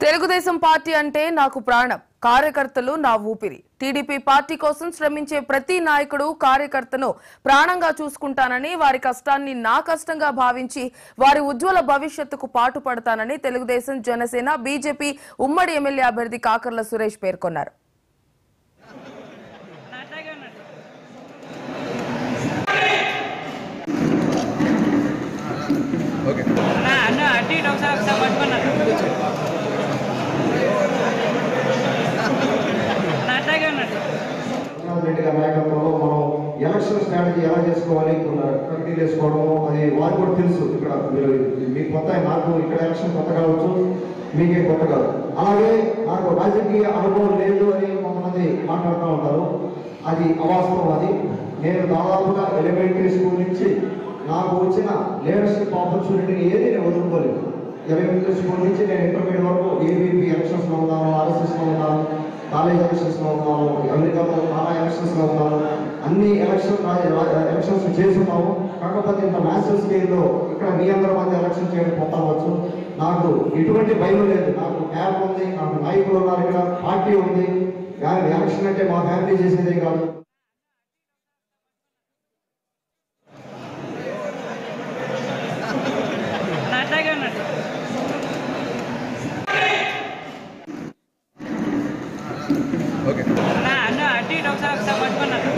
Telugu Desam party అంటే నాకు ప్రాణం. కార్యకర్తలు నా ఊపిరి. టీడీపీ పార్టీ కోసం శ్రమించే ప్రతి నాయకుడు కార్యకర్తను ప్రాణంగా చూసుకుంటానని వారి కష్టాన్ని నా కష్టంగా భావించి వారి ఉజ్వల భవిష్యత్తుకు పాటుపడతానని తెలుగుదేశం జనసేన బీజేపీ ఉమ్మడి ఎమ్మెల్యే అభ్యర్థి కాకర్ల సురేష్ పేర్కొన్నారు ఓకే అన్న అన్న అట్టి ఇటు ఒకసారి ఒకసారి పట్టుకున్నాను నా అట్లాగే నాయకత్వంలో మనం ఎలక్షన్ స్ట్రాటజీ ఎలా చేసుకోవాలి కమిటీ చేసుకోవడము అది వారికి కూడా తెలుసు ఇక్కడ. మీరు మీకు కొత్త నాకు ఇక్కడ ఎలక్షన్ కొత్త కావచ్చు మీకే కొత్త కాదు. అలాగే నాకు రాజకీయ అనుభవం లేదు అని కొంతమంది మాట్లాడుతూ ఉంటారు. అది అవాస్తవం అది. నేను దాదాపుగా ఎలిమెంటరీ స్కూల్ నుంచి నాకు వచ్చిన లీడర్షిప్ ఆపర్చునిటీని ఏది నేను వదులుకోలేదు. ఎలిమెంటరీ స్కూల్ నుంచి నేను ఇంటర్మీడియట్ వరకు ఏబీపీ ఎలక్షన్స్లో ఉన్నాను ఆర్ఎస్ఎస్లో ఉన్నాను. కాలేజ్ ఎలక్షన్స్లో ఉన్నాను అమెరికాలో చాలా ఎలక్షన్స్లో ఉన్నాను అన్ని ఎలక్షన్ ఎలక్షన్స్ చేస్తున్నాము. కాకపోతే ఇంత మ్యాసివ్ స్కేల్లో ఇక్కడ మీ అందరి మధ్య ఎలక్షన్ చేయడం కొత్త అవ్వచ్చు నాకు ఎటువంటి భయం లేదు. నాకు క్యాబ్ ఉంది నాకు నాయకులు ఉన్నారు ఇక్కడ పార్టీ ఉంది. కానీ ఎలక్షన్ అంటే మా ఫ్యామిలీ చేసేదే కాదు నా అట్లాగే ఉన్నట్టు ఓకే అన్న అన్న ఇటు ఒకసారి ఒకసారి పట్టుకున్నాను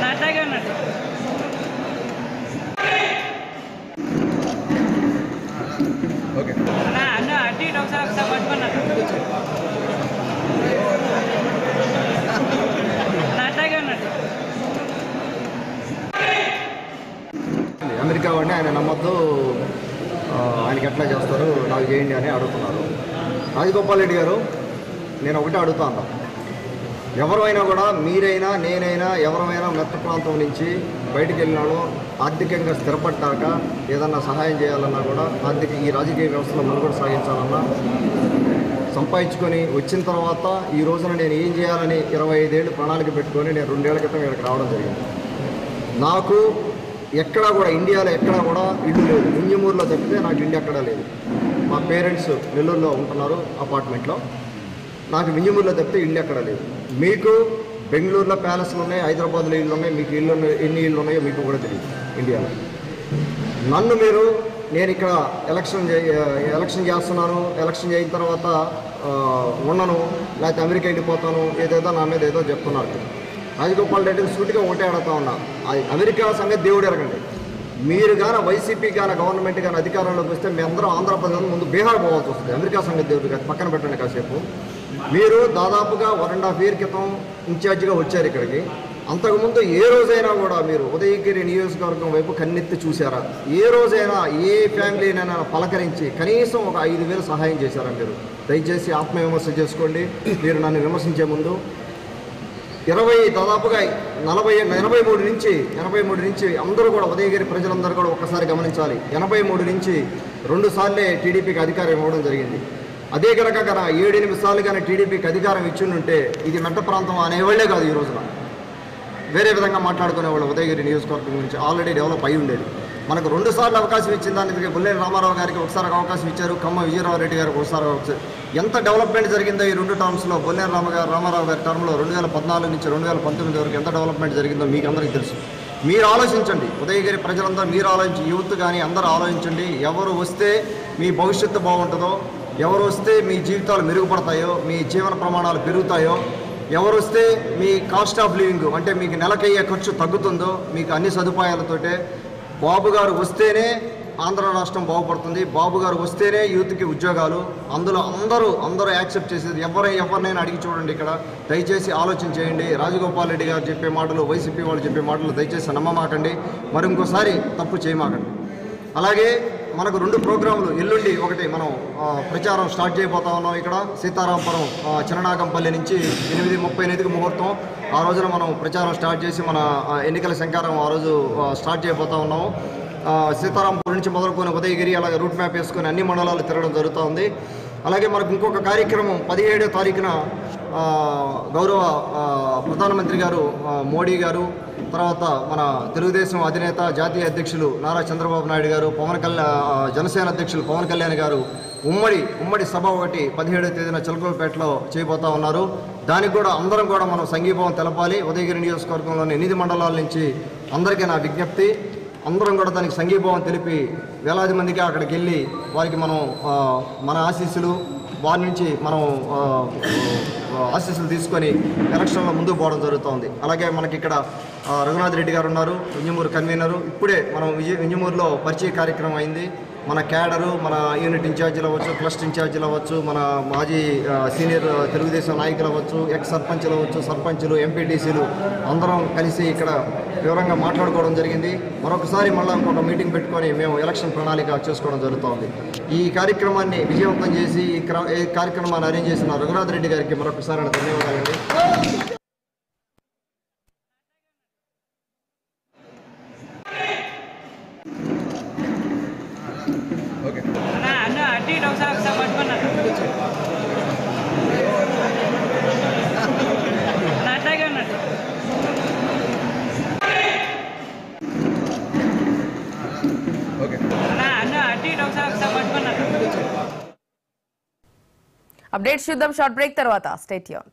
నా అట్లాగే ఉన్నట్టు ఓకే అన్న అన్న ఇటు ఒకసారి ఒకసారి పట్టుకున్నాను నా అట్లాగే అమెరికా వాడిని ఆయన నమ్మద్దు. ఆయనకి ఎట్లా చేస్తారు? నాకు చేయండి అని అడుగుతున్నారు. రాజగోపాల్ రెడ్డి గారు నేను ఒకటే అడుగుతాను ఎవరైనా కూడా మీరైనా నేనైనా ఎవరైనా మెత్త ప్రాంతం నుంచి బయటికి వెళ్ళినాడు ఆర్థికంగా స్థిరపడ్డాక ఏదన్నా సహాయం చేయాలన్నా కూడా ఆర్థిక ఈ రాజకీయ వ్యవస్థలో మనుగడ సాగించాలన్నా సంపాదించుకొని వచ్చిన తర్వాత ఈ రోజున నేను ఏం చేయాలని ఇరవై ఐదేళ్ళు ప్రణాళిక పెట్టుకొని నేను రెండేళ్ళ క్రితం ఇక్కడికి రావడం జరిగింది. నాకు ఎక్కడా కూడా ఇండియాలో ఎక్కడా కూడా ఇల్లు లేదు. మింజమూరులో తప్పితే నాకు ఇల్లు ఎక్కడా లేదు. మా పేరెంట్స్ నెల్లూరులో ఉంటున్నారు అపార్ట్మెంట్లో. నాకు మింజమూరులో తప్పితే ఇల్లు ఎక్కడా లేదు. మీకు బెంగళూరులో ప్యాలెస్లు ఉన్నాయి హైదరాబాద్లో ఇల్లు ఉన్నాయి మీకు ఇల్లు ఎన్ని ఇల్లు ఉన్నాయో మీకు కూడా తెలియదు ఇండియాలో. నన్ను మీరు నేను ఇక్కడ ఎలక్షన్ చే ఎలక్షన్ చేస్తున్నాను ఎలక్షన్ చేయిన తర్వాత ఉండను లేకపోతే అమెరికా వెళ్ళిపోతాను ఏదేదో నా మీద ఏదో చెప్తున్నారు. రాజగోపాల్ రెడ్డిని సూటిగా ఒకటే అడుగుతా ఉన్నా. అది అమెరికా సంగతి దేవుడు ఎరగండి. మీరు కానీ వైసీపీ కానీ గవర్నమెంట్ కానీ అధికారంలోకి వస్తే మీ అందరూ ఆంధ్రప్రదేశ్ ముందు బీహార్ పోవాల్సి వస్తుంది. అమెరికా సంగతి దేవుడు పక్కన పెట్టండి కాసేపు. మీరు దాదాపుగా వన్ అండ్ హాఫ్ ఇయర్ క్రితం ఇన్ఛార్జిగా వచ్చారు ఇక్కడికి. అంతకుముందు ఏ రోజైనా కూడా మీరు ఉదయగిరి నియోజకవర్గం వైపు కన్నెత్తి చూసారా ఏ రోజైనా ఏ ఫ్యామిలీనైనా పలకరించి కనీసం ఒక ఐదు వేలు సహాయం చేశారా మీరు? దయచేసి ఆత్మవిమర్శ చేసుకోండి. మీరు నన్ను విమర్శించే ముందు ఇరవై దాదాపుగా నలభై ఎనభై మూడు నుంచి ఎనభై మూడు నుంచి అందరూ కూడా ఉదయగిరి ప్రజలందరూ కూడా ఒక్కసారి గమనించాలి. ఎనభై మూడు నుంచి రెండు సార్లే టీడీపీకి అధికారం ఇవ్వడం జరిగింది. అదే కనుక గన ఏడెనిమిది సార్లు కానీ టీడీపీకి అధికారం ఇచ్చిండుంటే ఇది మెట్ట ప్రాంతం అనేవాళ్ళే కాదు ఈ రోజున. వేరే విధంగా మాట్లాడుకునేవాళ్ళు ఉదయగిరి నియోజకవర్గం గురించి ఆల్రెడీ డెవలప్ అయి ఉండేది మనకు రెండు సార్లు అవకాశం ఇచ్చిన దానికి బుల్లేని రామారావు గారికి ఒకసారి అవకాశం ఇచ్చారు. కమ్మ విజయరావు రెడ్డి గారికి ఒకసారి అవకాశం ఎంత డెవలప్మెంట్ జరిగిందో ఈ రెండు టర్మ్స్లో బుల్లేని రామగారు రామారావు గారి టర్మ్లో రెండు వేల పద్నాలుగు నుంచి రెండు వేల పంతొమ్మిది వరకు ఎంత డెవలప్మెంట్ జరిగిందో మీకు అందరికీ తెలుసు. మీరు ఆలోచించండి. ఉదయగిరి ప్రజలందరూ మీరు ఆలోచించి యూత్ కానీ అందరూ ఆలోచించండి. ఎవరు వస్తే మీ భవిష్యత్తు బాగుంటుందో ఎవరు వస్తే మీ జీవితాలు మెరుగుపడతాయో మీ జీవన ప్రమాణాలు పెరుగుతాయో ఎవరు వస్తే మీ కాస్ట్ ఆఫ్ లివింగ్ అంటే మీకు నెలకయ్యే ఖర్చు తగ్గుతుందో మీకు అన్ని సదుపాయాలతోటే బాబు గారు వస్తేనే ఆంధ్ర రాష్ట్రం బాగుపడుతుంది. బాబు గారు వస్తేనే యూత్కి ఉద్యోగాలు. అందులో అందరూ అందరూ యాక్సెప్ట్ చేసేది ఎవరై ఎవరినైనా అడిగి చూడండి ఇక్కడ. దయచేసి ఆలోచన చేయండి. రాజగోపాల్ రెడ్డి గారు చెప్పే మాటలు వైసీపీ వాళ్ళు చెప్పే మాటలు దయచేసి నమ్మమాకండి. మరి ఇంకోసారి తప్పు చేయమాకండి. అలాగే మనకు రెండు ప్రోగ్రాంలు ఎల్లుండి ఒకటి మనం ప్రచారం స్టార్ట్ చేయబోతా ఉన్నాం ఇక్కడ. సీతారాంపురం చిన్ననాగంపల్లి నుంచి ఎనిమిది ముప్పై ఎనిమిదికి ముహూర్తం. ఆ రోజున మనం ప్రచారం స్టార్ట్ చేసి మన ఎన్నికల శంకారం ఆ రోజు స్టార్ట్ చేయబోతా ఉన్నాము. ఆ, సీతారాంపురం నుంచి మొదలుకొని ఉదయగిరి అలాగే రూట్ మ్యాప్ వేసుకొని అన్ని మండలాలు తిరగడం జరుగుతుంది. అలాగే మనకు ఇంకొక కార్యక్రమం పదిహేడో తారీఖున గౌరవ ప్రధానమంత్రి గారు మోడీ గారు తర్వాత మన తెలుగుదేశం అధినేత జాతీయ అధ్యక్షులు నారా చంద్రబాబు నాయుడు గారు పవన్ కళ్యాణ్ జనసేన అధ్యక్షులు పవన్ కళ్యాణ్ గారు ఉమ్మడి ఉమ్మడి సభ ఒకటి పదిహేడవ తేదీన చిలకలపేటలో చేయబోతా ఉన్నారు. దానికి కూడా అందరం కూడా మనం సంఘీభావం తెలపాలి. ఉదయగిరి నియోజకవర్గంలోని ఎనిమిది మండలాల నుంచి అందరికీ నా విజ్ఞప్తి. అందరం కూడా దానికి సంఘీభావం తెలిపి వేలాది మందికి అక్కడికి వెళ్ళి వారికి మనం మన ఆశీస్సులు వారి నుంచి మనం ఆశీస్సులు తీసుకొని ఎలక్షన్లో ముందుకు పోవడం జరుగుతోంది. అలాగే మనకి ఇక్కడ రఘునాథ్ రెడ్డి గారు ఉన్నారు వింజమూరు కన్వీనరు. ఇప్పుడే మనం విజయ వింజమూరులో పరిచయ కార్యక్రమం అయింది. మన క్యాడరు మన యూనిట్ ఇన్ఛార్జీలు అవ్వచ్చు క్లస్టర్ ఇన్ఛార్జీలు అవ్వచ్చు మన మాజీ సీనియర్ తెలుగుదేశం నాయకులు అవ్వచ్చు ఎక్స్ సర్పంచ్లు అవ్వచ్చు సర్పంచ్లు ఎంపీటీసీలు అందరం కలిసి ఇక్కడ వివరంగా మాట్లాడుకోవడం జరిగింది. మరొకసారి మళ్ళీ ఇంకొక మీటింగ్ పెట్టుకొని మేము ఎలక్షన్ ప్రణాళిక చేసుకోవడం జరుగుతోంది. ఈ కార్యక్రమాన్ని విజయవంతం చేసి ఈ ఈ కార్యక్రమాన్ని అరేంజ్ చేసిన రఘునాథ్ రెడ్డి గారికి మరొకసారి ధన్యవాదాలండి. ఓకే. అన్న అన్న అటు ఇటు ఒకసారి ఒకసారి పట్టుకున్నాను అన్న అట్లాగే ఉన్నట్టు ఓకే. అన్న అన్న అటు ఇటు ఒకసారి ఒకసారి పట్టుకున్నాను అప్డేట్స్ చూద్దాం షార్ట్ బ్రేక్ తర్వాత. స్టేట్ యూన్